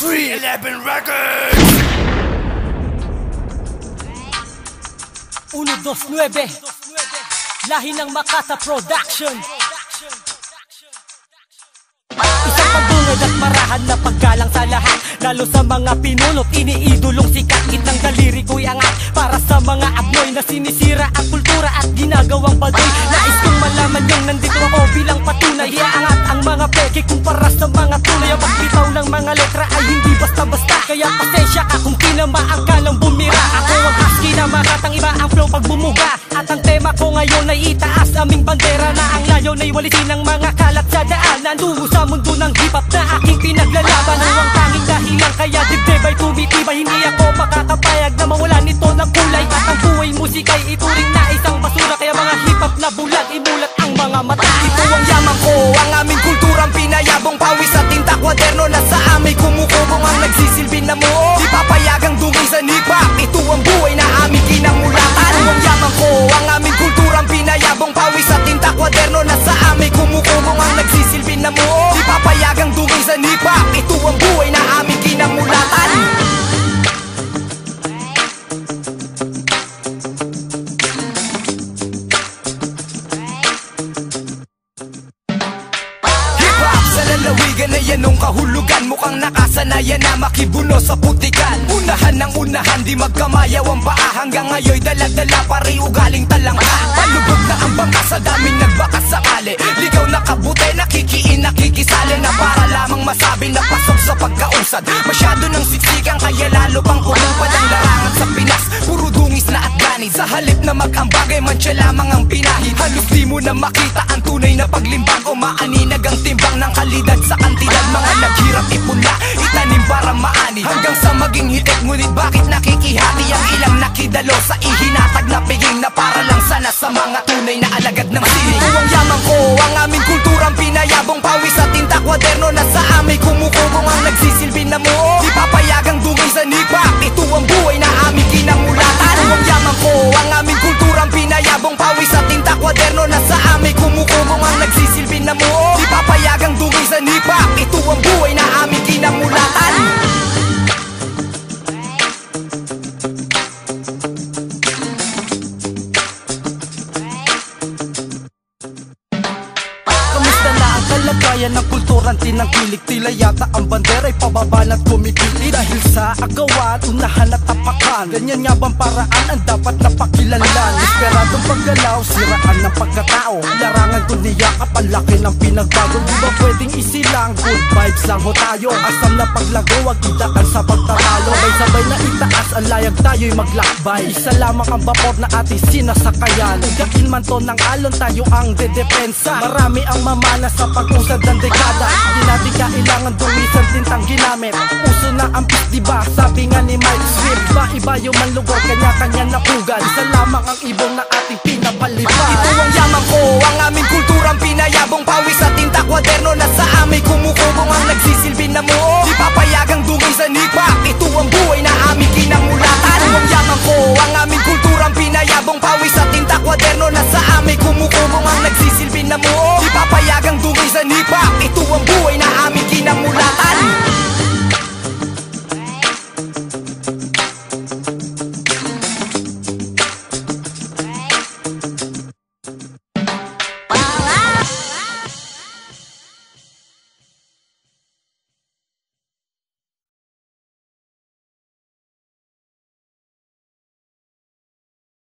311 Records! 129 Lahi ng Makata Production. Isang pagdungad at marahan na paggalang sa lahat. Lalo sa mga pinunot, iniidolong sikat. Kitang daliri ko'y angat. Para sa mga abnoy na sinisira ang kultura at ginagawang baduy Nais kong malaman yung nandito ako bilang patunay. Iaangat ang mga peke kumpara sa mga tunay. Ang pagbitaw Kaya pasensya ka kung tinamaan ka ng bumira. Ako ang husky na makatang iba ang flow pag bumuga. At ang tema ko ngayon ay itaas aming bandera Na ang layo na iwalisin ng mga kalat sa daanan Tungo sa mundo ng hip-hop na aking pinaglalaban. Ang ang tanging dahilan kaya dibdib ay tumitibay. Hindi ako makakapayag na mawala nito ng kulay. At ang buhay musika'y ituring na isang lalawigan na yan nung kahulugan Mukhang nakasanayan na makibuno sa putikan. Unahan ng unahan, di magkamayaw ang paa. Hanggang ngayon dala-dala pari ugaling talangka. Palubog na ang bangka sa daming nagbakas sakali Ligaw na kabute, nakikiin, nakikisali Na para lamang masabi na pasok sa pagkausad. Masyado ng siksikan kaya lalo pang umupad Sa halip na mag-ambagay, mancha lamang ang pinahid Halos di mo na makita ang tunay na paglimbag O maaninag ang timbang ng kalidad sa kantidad. Mga naghirap ipunla, itanim para maani. Hanggang sa maging hitik, ngunit bakit nakikihati Ang ilang nakidalo sa ihinatag na piging Na para lang sana sa mga tunay na alagad ng sining Ito ang yaman ko, ang ang kalagayan ng kulturang tinangkilik Tila yata ang bandera'y pababa na't kumipiti Dahil sa agawan, unahan at tapakan Ganyan nga bang paraan ang dapat na pakilanlan Esperadong paggalaw, siraan ng pagkatao Larangan kung niyakap ang ng pinagbago. Di ba vibes lang ho tayo. Asam na paglago, wag idaan sa pagtatalo. May sabay na itaas ang layag tayo'y maglakbay. Isa lamang ang vapor na ating sinasakayan. Ugain man to ng alon tayo ang dedepensa. Marami ang mamana sa pag-usad ng dekada. Di natin kailangan dumisan tintang ginamit Uso na ang pis diba sabi nga ni Mike Swift Ba iba yung man lugar kanya-kanya napugan Isa lamang ang ibong na ating pinapalipad Ito ang yaman ko, ang aming kulturang pinayabong Pawis sa tinta kwaderno na